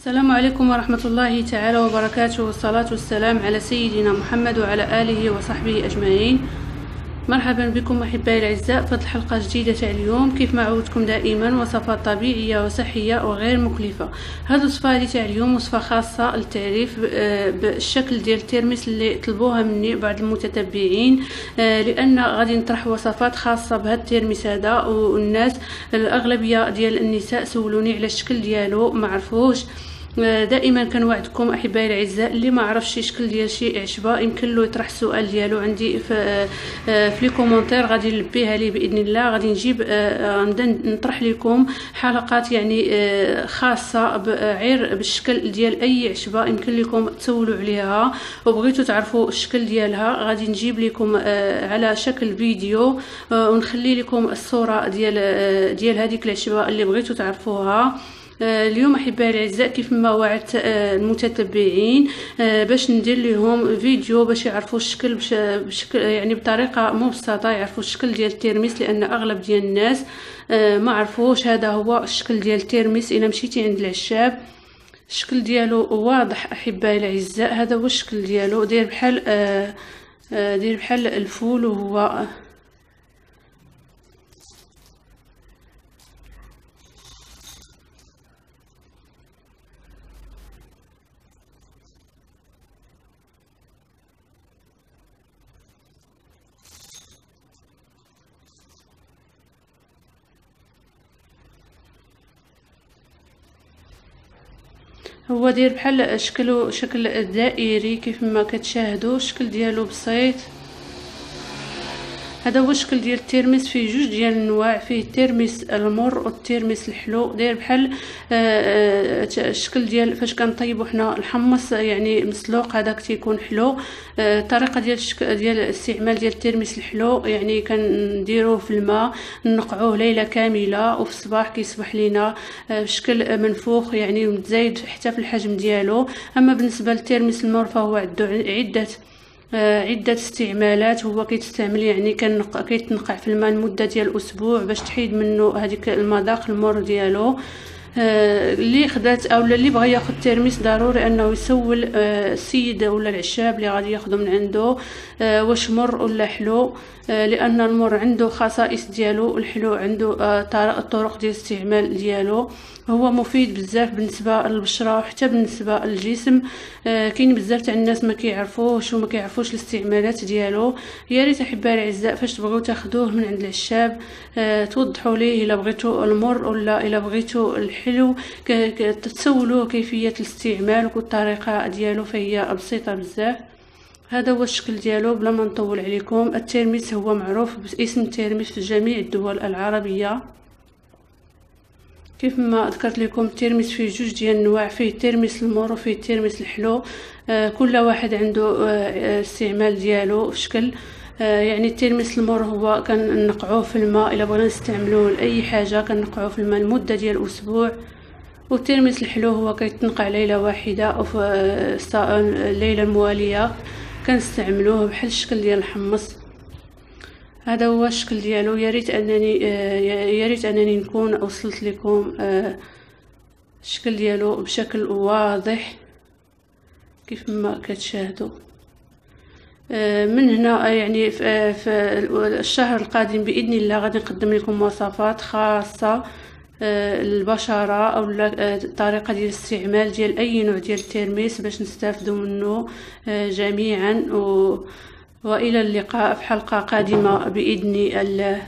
السلام عليكم ورحمة الله تعالى وبركاته. والصلاة والسلام على سيدنا محمد وعلى آله وصحبه أجمعين. مرحبا بكم أحبائي الأعزاء في حلقة جديدة تاع اليوم. كيف ما عودتكم دائما وصفات طبيعية وصحية وغير مكلفة. هذه الوصفة هذه تاع اليوم وصفة خاصة للتعريف آه، بالشكل ديال الترمس اللي طلبوها مني بعض المتتبعين آه، لأن غادي نطرح وصفات خاصة بهذا الترمس هذا والناس الأغلبية ديال النساء سولوني على الشكل ديالو ما عرفوش. دائما كنوعدكم أحبائي الأعزاء اللي ما عرفش شكل ديال شي عشبه يمكن له يطرح السؤال ديالو. عندي في في لي كومونتير غادي نلبيها ليه بإذن الله. غادي نجيب غنبدأ نطرح لكم حلقات يعني خاصة غير بالشكل ديال أي عشبه يمكن لكم تسولوا عليها. وبغيتوا تعرفوا الشكل ديالها غادي نجيب لكم على شكل فيديو ونخلي لكم الصورة ديال ديال هذيك العشبه اللي بغيتوا تعرفوها. آه، اليوم احبائي الأعزاء كيف ما وعدت آه، المتتبعين آه، باش ندير لهم فيديو باش يعرفوا الشكل بشكل يعني بطريقة مبسطه يعرفوا الشكل ديال الترميس لأن أغلب ديال الناس ما عرفوش هذا هو الشكل ديال الترميس. الا مشيتي عند العشاب الشكل ديالو واضح أحبائي الأعزاء هذا هو الشكل ديالو. داير بحال داير بحال الفول وهو هو داير بحال شكلو شكل دائري كيف ما كتشاهدوا الشكل ديالو بسيط. هذا هو الشكل ديال الترمس فيه جوج ديال الأنواع فيه الترمس المر والترمس الحلو. داير بحال آه، آه، الشكل ديال فاش كنطيبو حنا الحمص يعني مسلوق هذاك تيكون حلو. آه، الطريقة ديال ديال الاستعمال ديال الترمس الحلو يعني كنديروه في الماء نقعوه ليلة كاملة وفي الصباح كيصبح لينا بشكل منفوخ يعني متزايد حتى في الحجم ديالو. أما بالنسبة للترمس المر فهو عنده عدة عدة استعمالات. هو كيتستعمل يعني كنق... كيتنقع في الماء لمدة ديال أسبوع باش تحيد منه هذيك المذاق المر ديالو. آه اللي خدات أو اللي بغى ياخذ ترميس ضروري أنه يسول آه السيد ولا العشاب اللي غادي ياخذو من عنده آه واش مر ولا حلو آه لأن المر عنده خصائص ديالو الحلو عنده آه الطرق ديال الاستعمال ديالو. هو مفيد بزاف بالنسبة للبشرة وحتى بالنسبة للجسم. آه كاين بزاف تاع الناس ما كيعرفوش وما كيعرفوش الاستعمالات ديالو. يا ريت أحبائي الأعزاء فاش تبغيو تاخذوه من عند العشاب آه توضحوا ليه إلا بغيتو المر ولا إلا بغيتو الحلو. تسولوه كيفية الاستعمال والطريقة ديالو فهي بسيطة بزاف. هذا هو الشكل ديالو بلا ما نطول عليكم. الترميس هو معروف باسم الترميس في جميع الدول العربية. كيف ما ذكرت لكم الترمس فيه جوج ديال الانواع فيه ترمس المر وفيه ترمس الحلو. آه كل واحد عنده آه استعمال ديالو في شكل. آه يعني الترمس المر هو كنقعوه في الماء. إلا بغينا نستعملوه لاي حاجة كنقعوه في الماء لمدة ديال أسبوع. والترمس الحلو هو كيتنقع ليلة واحدة أو في الليلة المواليه كنستعملوه بحال الشكل ديال الحمص. هذا هو الشكل ديالو. يا ريت أنني آه، يا ريت أنني نكون وصلت لكم آه، الشكل ديالو بشكل واضح كيف ما كتشاهدوا. آه، من هنا يعني في الشهر القادم بإذن الله غادي نقدم لكم وصفات خاصة البشره أو الطريقة ديال الاستعمال ديال أي نوع ديال الترميس باش نستافدوا منه جميعا. و وإلى اللقاء في حلقة قادمة بإذن الله.